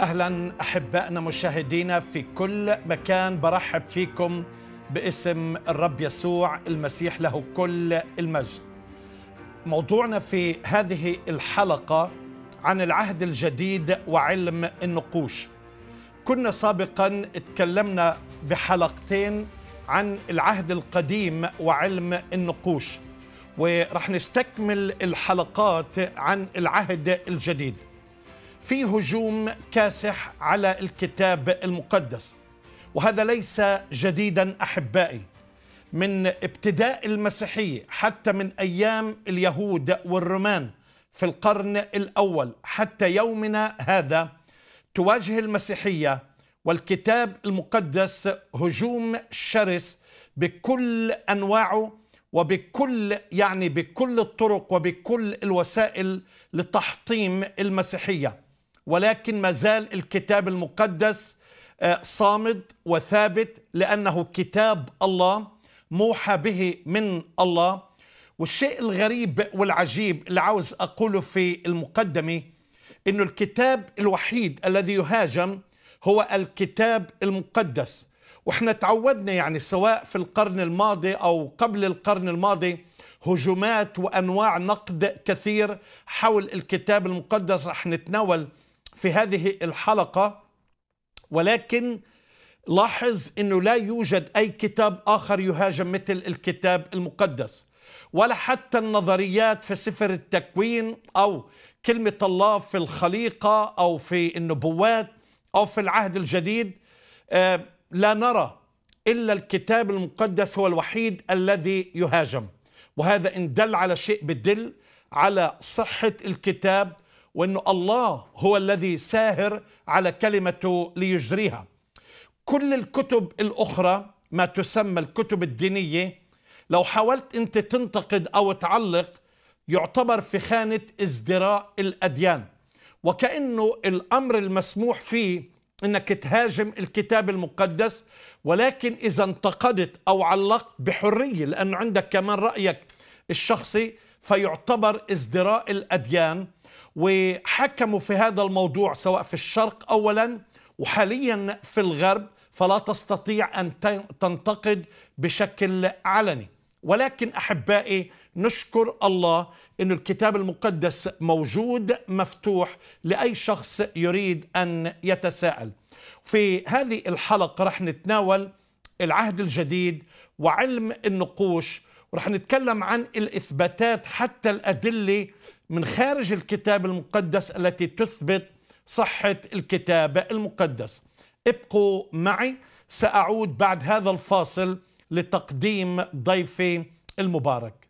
أهلا أحبائنا مشاهدينا في كل مكان برحب فيكم باسم الرب يسوع المسيح له كل المجد. موضوعنا في هذه الحلقة عن العهد الجديد وعلم النقوش. كنا سابقا اتكلمنا بحلقتين عن العهد القديم وعلم النقوش ورح نستكمل الحلقات عن العهد الجديد. في هجوم كاسح على الكتاب المقدس. وهذا ليس جديدا أحبائي. من ابتداء المسيحيه حتى من أيام اليهود والرومان في القرن الأول حتى يومنا هذا تواجه المسيحية والكتاب المقدس هجوم شرس بكل أنواعه وبكل يعني بكل الطرق وبكل الوسائل لتحطيم المسيحية. ولكن ما زال الكتاب المقدس صامد وثابت لأنه كتاب الله موحى به من الله. والشيء الغريب والعجيب اللي عاوز أقوله في المقدمة إنه الكتاب الوحيد الذي يهاجم هو الكتاب المقدس. وإحنا تعودنا يعني سواء في القرن الماضي أو قبل القرن الماضي هجومات وأنواع نقد كثير حول الكتاب المقدس. رح نتناول في هذه الحلقة ولكن لاحظ إنه لا يوجد أي كتاب آخر يهاجم مثل الكتاب المقدس ولا حتى النظريات في سفر التكوين أو كلمة الله في الخليقة أو في النبوات أو في العهد الجديد. لا نرى إلا الكتاب المقدس هو الوحيد الذي يهاجم وهذا إن دل على شيء بدل على صحة الكتاب وإنه الله هو الذي ساهر على كلمته ليجريها كل الكتب الأخرى ما تسمى الكتب الدينية لو حاولت أنت تنتقد أو تعلق يعتبر في خانة ازدراء الأديان. وكأنه الأمر المسموح فيه إنك تهاجم الكتاب المقدس ولكن إذا انتقدت أو علقت بحرية لأنه عندك كمان رأيك الشخصي فيعتبر ازدراء الأديان. وحكموا في هذا الموضوع سواء في الشرق اولا وحاليا في الغرب فلا تستطيع أن تنتقد بشكل علني. ولكن أحبائي نشكر الله إن الكتاب المقدس موجود مفتوح لأي شخص يريد أن يتساءل. في هذه الحلقة رح نتناول العهد الجديد وعلم النقوش ورح نتكلم عن الإثباتات حتى الأدلة من خارج الكتاب المقدس التي تثبت صحة الكتاب المقدس. ابقوا معي سأعود بعد هذا الفاصل لتقديم ضيفي المبارك.